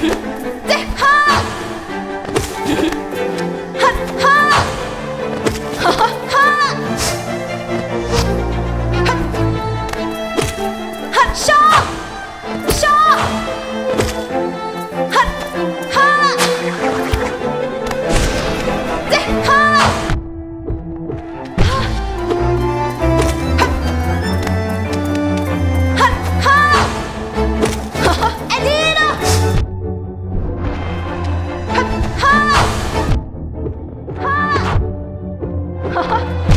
对，好好好好好。Huh?